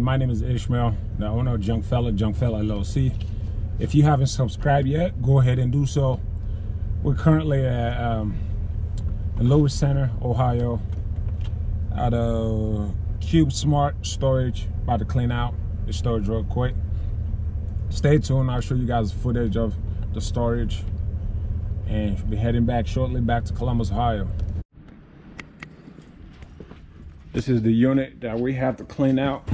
My name is Ishmael, the owner of Junk Fella, Junk Fella LLC. If you haven't subscribed yet, go ahead and do so. We're currently at um, the Lewis Center, Ohio, out of CubeSmart Storage. About to clean out the storage real quick. Stay tuned. I'll show you guys footage of the storage, and we'll be heading back shortly back to Columbus, Ohio. This is the unit that we have to clean out.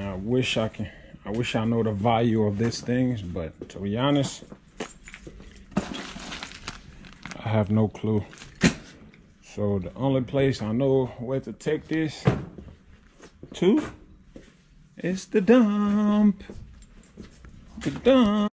I wish I can, I wish I know the value of these things, but to be honest, I have no clue. So the only place I know where to take this to is the dump. The dump.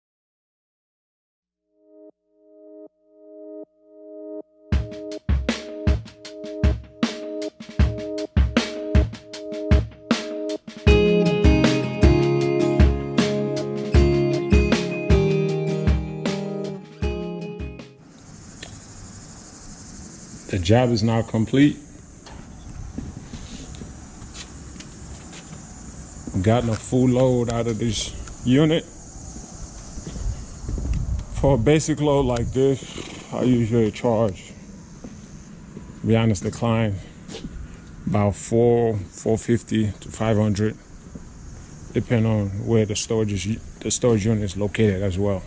The job is now complete. Gotten a full load out of this unit. For a basic load like this, I usually charge, to be honest, the client about four, 450 to 500, depending on where the storage is, the storage unit is located as well.